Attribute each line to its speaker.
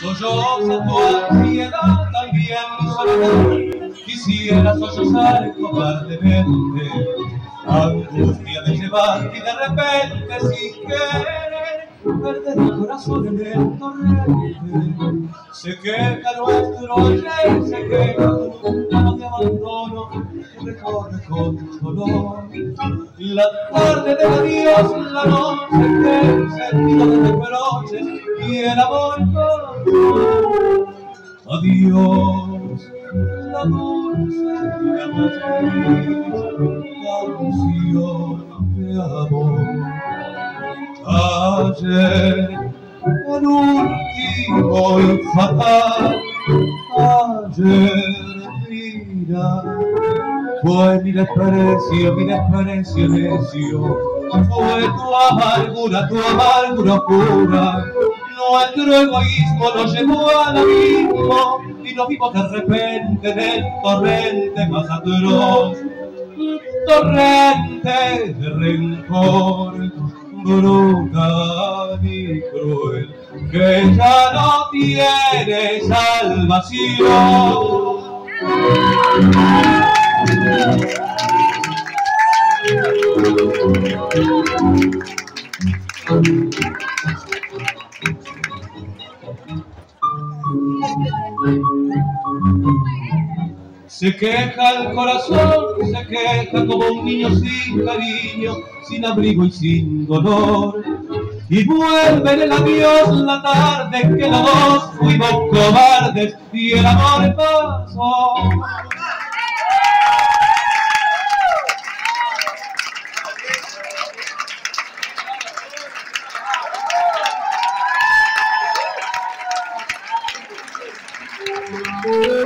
Speaker 1: Solloza tu ansiedad, también mi soledad. Quisiera sollozar cobardemente, angustia de llevar y de repente sin querer perder el corazón en el torrente. Se queja nuestro ayer, se queja tu mano de abandono que recorre con dolor. La tarde del adiós, la noche y el amor Adiós, la dulce de amor. Ayer, el último fue mi desprecio, mi desprecio necio, fue tu amargura, tu amargura oscura. Nuestro egoísmo nos llevó al abismo y nos vimos de repente en el torrente más atroz, torrente de rencor, brutal y cruel, que ya no tiene salvación. Se queja el corazón, se queja como un niño sin cariño, sin abrigo y sin dolor. Y vuelve en el adiós la tarde que los dos fuimos cobardes y el amor pasó. Música